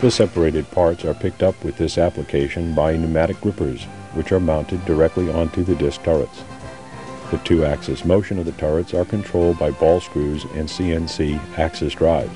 The separated parts are picked up with this application by pneumatic grippers, which are mounted directly onto the disc turrets. The two-axis motion of the turrets are controlled by ball screws and CNC axis drives.